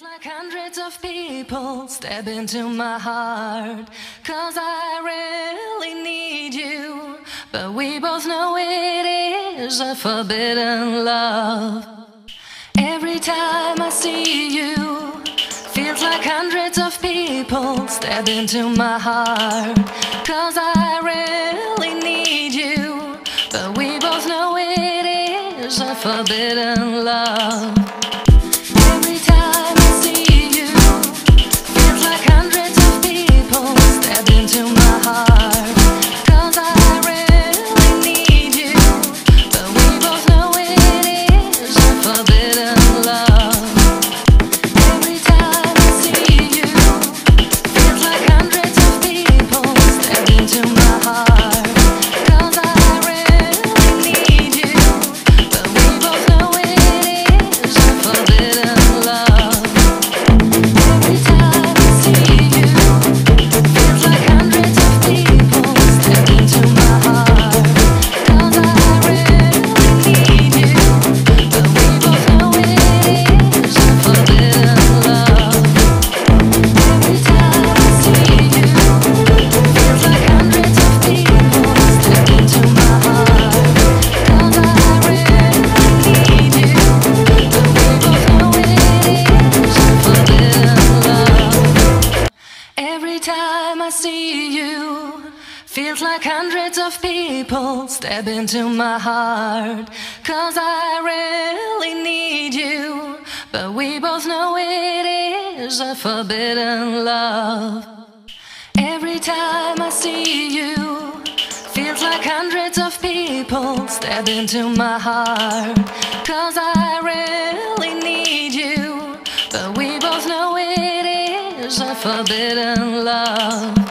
Like hundreds of people step into my heart. Cause I really need you. But we both know it is a forbidden love. Every time I see you Feels like hundreds of people step into my heart. Cause I really need you. But we both know it is a forbidden love I see you. Feels like hundreds of people step into my heart. Cause I really need you. But we both know it is a forbidden love. Every time I see you, feels like hundreds of people step into my heart. Cause I is a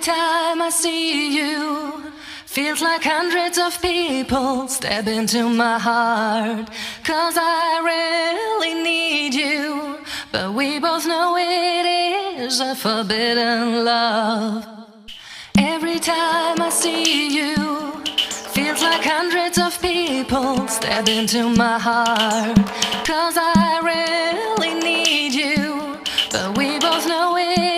forbidden love. I see you. Feels like hundreds of people step into my heart. Cause I really need you. But we both know it is a forbidden love. Every time I see you, feels like hundreds of people step into my heart. Cause I really need you. But we both know it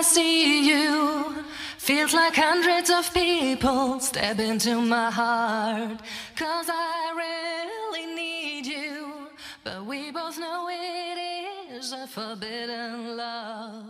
I see you. Feels like hundreds of people step into my heart. Cause I really need you. But we both know it is a forbidden love.